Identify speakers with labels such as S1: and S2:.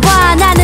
S1: 바라봐 나는